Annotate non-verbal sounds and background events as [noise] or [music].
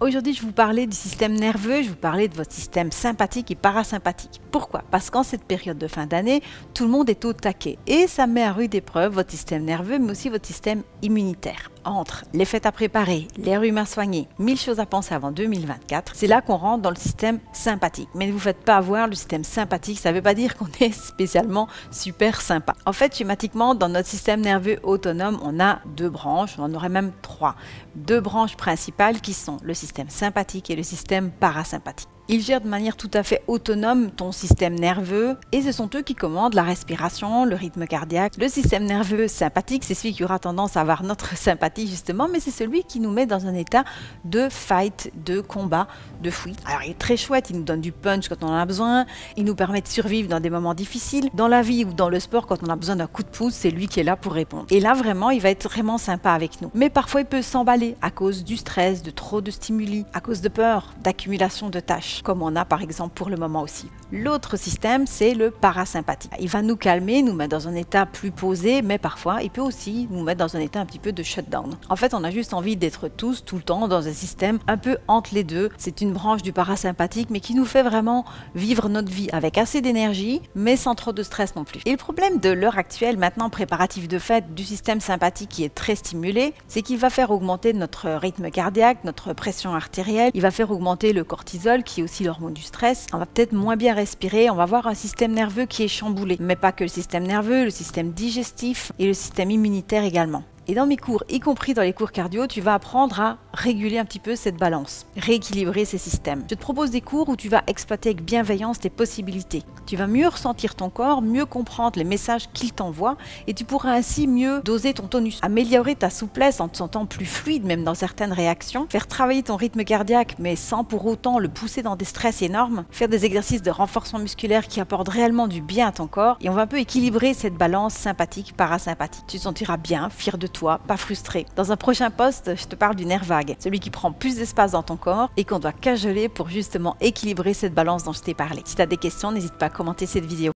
Aujourd'hui, je vous parlais du système nerveux, je vous parlais de votre système sympathique et parasympathique. Pourquoi? Parce qu'en cette période de fin d'année, tout le monde est au taquet et ça met à rude épreuve votre système nerveux, mais aussi votre système immunitaire. Entre les fêtes à préparer, les rhumes à soigner, mille choses à penser avant 2024, c'est là qu'on rentre dans le système sympathique. Mais ne vous faites pas avoir le système sympathique, ça ne veut pas dire qu'on [laughs] est spécialement super sympa. En fait, schématiquement, dans notre système nerveux autonome, on a deux branches, on en aurait même trois. Deux branches principales qui sont le système système sympathique et le système parasympathique. Ils gèrent de manière tout à fait autonome ton système nerveux et ce sont eux qui commandent la respiration, le rythme cardiaque. Le système nerveux sympathique, c'est celui qui aura tendance à avoir notre [laughs] sympathie justement, mais c'est celui qui nous met dans un état de fight, de combat, de fuite. Alors il est très chouette, il nous donne du punch quand on en a besoin, il nous permet de survivre dans des moments difficiles. Dans la vie ou dans le sport, quand on a besoin d'un coup de pouce, c'est lui qui est là pour répondre. Et là vraiment, il va être vraiment sympa avec nous. Mais parfois il peut s'emballer à cause du stress, de trop de stimuli, à cause de peur, d'accumulation de tâches comme on a par exemple pour le moment aussi. L'autre système, c'est le parasympathique. Il va nous calmer, nous mettre dans un état plus posé, mais parfois, il peut aussi nous mettre dans un état un petit peu de shutdown. En fait, on a juste envie d'être tous, tout le temps, dans un système un peu entre les deux. C'est une branche du parasympathique, mais qui nous fait vraiment vivre notre vie avec assez d'énergie, mais sans trop de stress non plus. Et le problème de l'heure actuelle, maintenant préparatif de fête, du système sympathique qui est très stimulé, c'est qu'il va faire augmenter notre rythme cardiaque, notre pression artérielle, il va faire augmenter le cortisol, qui est aussi l'hormone du stress. On va peut-être moins bien respirer, on va avoir un système nerveux qui est chamboulé. Mais pas que le système nerveux, le système digestif et le système immunitaire également. Et dans mes cours, y compris dans les cours cardio, tu vas apprendre à réguler un petit peu cette balance, rééquilibrer ces systèmes. Je te propose des cours où tu vas exploiter avec bienveillance tes possibilités. Tu vas mieux ressentir ton corps, mieux comprendre les messages qu'il t'envoie et tu pourras ainsi mieux doser ton tonus, améliorer ta souplesse en te sentant plus fluide même dans certaines réactions, faire travailler ton rythme cardiaque mais sans pour autant le pousser dans des stress énormes, faire des exercices de renforcement musculaire qui apportent réellement du bien à ton corps et on va un peu équilibrer cette balance sympathique parasympathique. Tu te sentiras bien, fier de pas frustré. Dans un prochain poste, je te parle du nerf vague, celui qui prend plus d'espace dans ton corps et qu'on doit cajoler pour justement équilibrer cette balance dont je t'ai parlé. Si tu as des questions, n'hésite pas à commenter cette vidéo.